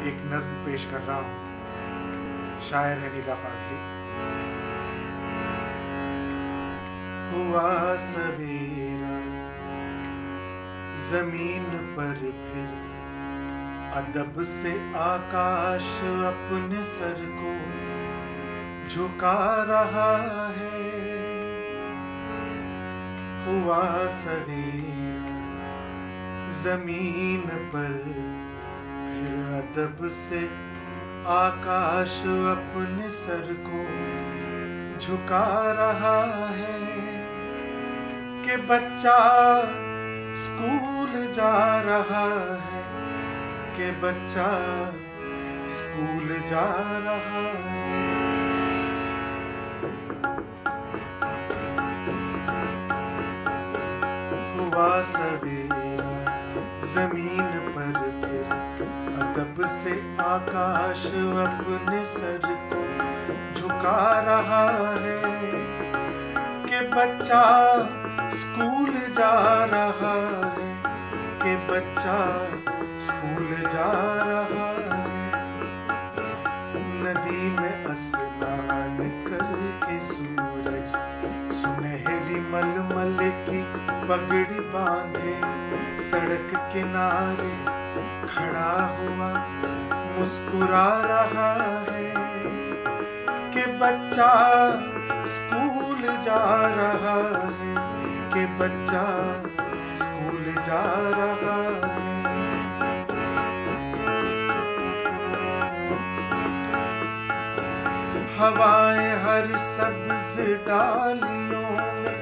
एक नज्म पेश कर रहा हूँ। शायर है निदा फाजली हुआ सवेरा, ज़मीन पर फिर अदब से आकाश अपने सर को झुका रहा है। हुआ सवेरा, ज़मीन पर अदब से आकाश अपने सर को झुका रहा है कि बच्चा स्कूल जा रहा है, कि बच्चा स्कूल जा रहा है। हुआ सवेरा ज़मीन पर अदब से आकाश अपने सर को झुका रहा है कि बच्चा स्कूल जा रहा है, कि बच्चा स्कूल जा रहा है। नदी में स्नान करके सूरज सुनहरी मलमल की पगड़ी बांधे सड़क किनारे खड़ा हुआ मुस्कुरा रहा है कि बच्चा स्कूल जा रहा है, कि बच्चा स्कूल जा रहा है। हवाएँ हर सब्ज डालियों में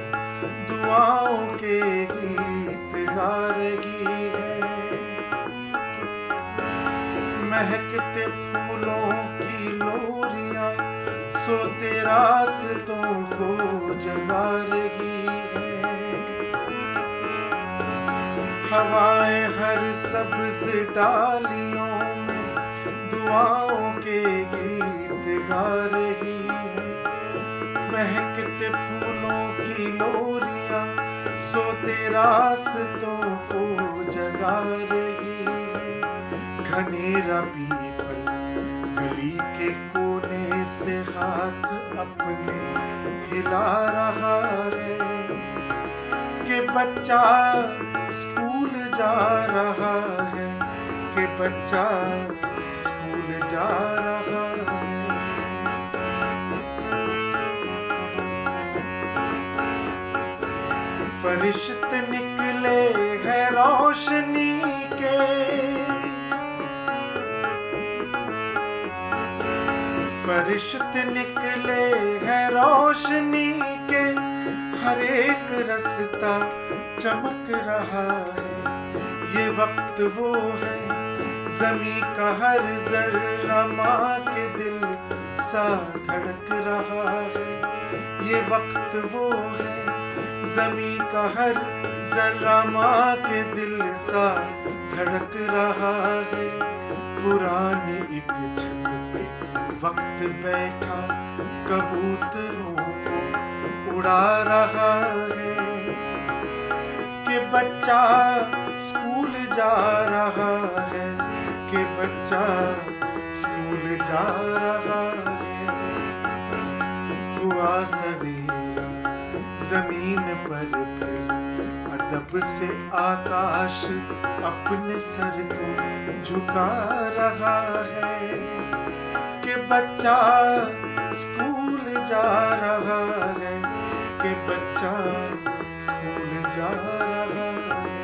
दुआओं के गीत गा रही है। महकते फूलों की लोरियाँ सोते रास्तों को जगा रही है। हवाएँ हर सब्ज डालियों में, दुआओं के गीत गा रही है। महकते फूलों की लोरियाँ सोते रास्तों को जगा रही है घनेरा पीपल, गली के कोने से हाथ अपने हिला रहा है कि बच्चा स्कूल जा रहा है, कि बच्चा स्कूल जा रहा है। फरिश्त निकले हैं रोशनी के फरिश्त निकले है रोशनी के। हर एक रास्ता चमक रहा है। ये वक्त वो है, जमी का हर जर्रा माँ के दिल सा धड़क रहा है। ये वक्त वो है, जमी का हर जर्रा माँ के दिल सा धड़क रहा है। पुरानी एक छत पे वक्त बैठा कबूतरों को उड़ा रहा है कि बच्चा स्कूल जा रहा है, कि बच्चा स्कूल जा रहा है। हुआ सवेरा ज़मीन पर फिर अदब से आकाश अपने सर को झुका रहा है कि बच्चा स्कूल जा रहा है, कि बच्चा स्कूल जा रहा है।